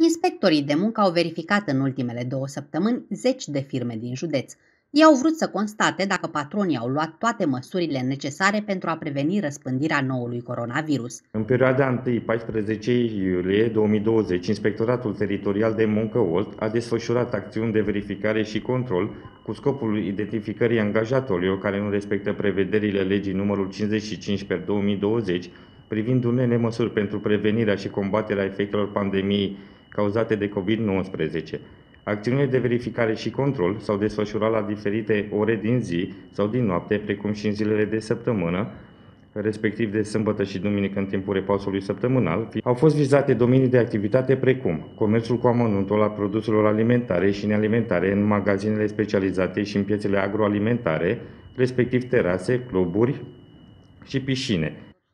Inspectorii de muncă au verificat în ultimele două săptămâni zeci de firme din județ. Ei au vrut să constate dacă patronii au luat toate măsurile necesare pentru a preveni răspândirea noului coronavirus. În perioada 1-14 iulie 2020, Inspectoratul Teritorial de Muncă Olt a desfășurat acțiuni de verificare și control cu scopul identificării angajatorilor care nu respectă prevederile legii numărul 55 per 2020 privind unele măsuri pentru prevenirea și combaterea efectelor pandemiei cauzate de COVID-19. Acțiunile de verificare și control s-au desfășurat la diferite ore din zi sau din noapte, precum și în zilele de săptămână, respectiv de sâmbătă și duminică în timpul repausului săptămânal, au fost vizate domenii de activitate precum comerțul cu amănuntul al produselor alimentare și nealimentare în magazinele specializate și în piețele agroalimentare, respectiv terase, cluburi și piscine.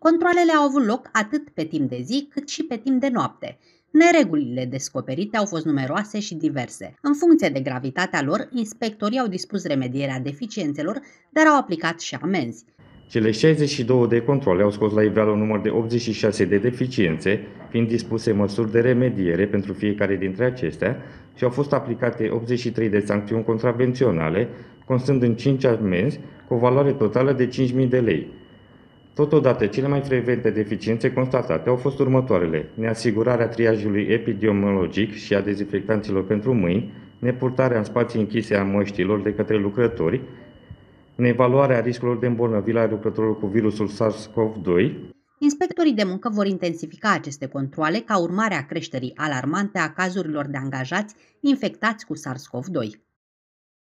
Controlele au avut loc atât pe timp de zi cât și pe timp de noapte. Neregulile descoperite au fost numeroase și diverse. În funcție de gravitatea lor, inspectorii au dispus remedierea deficiențelor, dar au aplicat și amenzi. Cele 62 de controle au scos la iveală un număr de 86 de deficiențe, fiind dispuse măsuri de remediere pentru fiecare dintre acestea și au fost aplicate 83 de sancțiuni contravenționale, constând în 5 amenzi cu o valoare totală de 5.000 de lei. Totodată, cele mai frecvente deficiențe constatate au fost următoarele. Neasigurarea triajului epidemiologic și a dezinfectanților pentru mâini, nepurtarea în spații închise a măștilor de către lucrători, neevaluarea riscurilor de îmbolnăvire a lucrătorilor cu virusul SARS-CoV-2. Inspectorii de muncă vor intensifica aceste controle ca urmare a creșterii alarmante a cazurilor de angajați infectați cu SARS-CoV-2.